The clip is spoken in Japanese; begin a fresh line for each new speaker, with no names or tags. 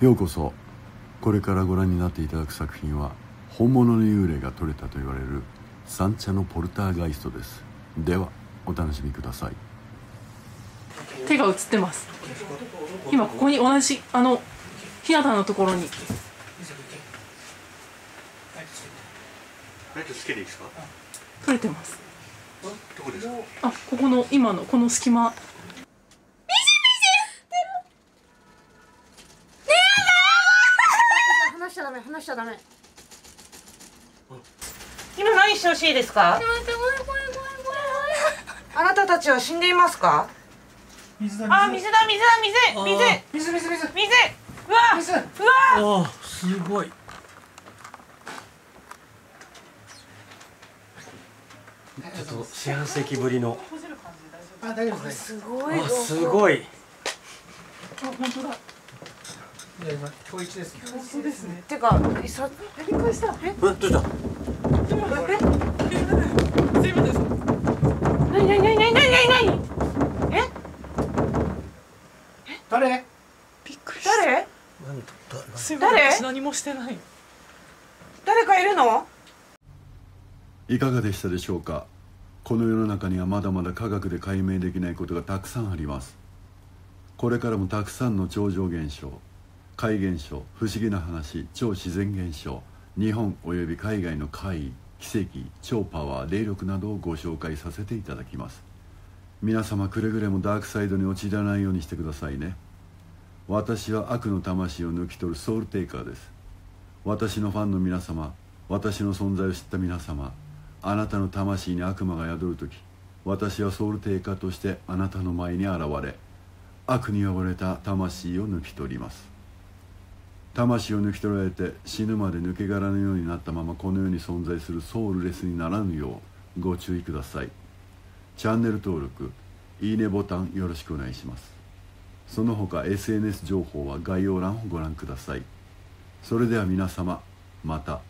ようこそ。これからご覧になっていただく作品は本物の幽霊が撮れたと言われる三茶のポルターガイストです。ではお楽しみください。
手が映ってます。今ここに同じあの日向のところに。
ライトつけていいですか？
撮れてます。
どこですか？
あここの今のこの隙間
話しちゃダメ話しちゃダメ。
今何してほしいですか？あなたたちは死んでいますか？
水だ
あ、水だ、水だ、水、水、
水水水。
水。うわ、
水。
うわ。
ああすごい。ちょっと四半世紀ぶりの。あ大丈夫です。
すごい。
あ。すごい。
あ本当だ
いや今今日一です
そうですね
てか、さ、
びっくりしたえ
えどうしたえ
すいません
なになになになになになに。え、
誰
びっくりした
誰？
何だ
すいません
誰
私何もしてない
誰かいるの？
いかがでしたでしょうかこの世の中にはまだまだ科学で解明できないことがたくさんありますこれからもたくさんの超常現象怪現象不思議な話超自然現象日本および海外の怪異奇跡超パワー霊力などをご紹介させていただきます。皆様くれぐれもダークサイドに陥らないようにしてくださいね。私は悪の魂を抜き取るソウルテイカーです。私のファンの皆様私の存在を知った皆様あなたの魂に悪魔が宿る時私はソウルテイカーとしてあなたの前に現れ悪に汚れた魂を抜き取ります。魂を抜き取られて死ぬまで抜け殻のようになったままこの世に存在するソウルレスにならぬようご注意ください。チャンネル登録いいねボタンよろしくお願いします。その他 SNS 情報は概要欄をご覧ください。それでは皆様また。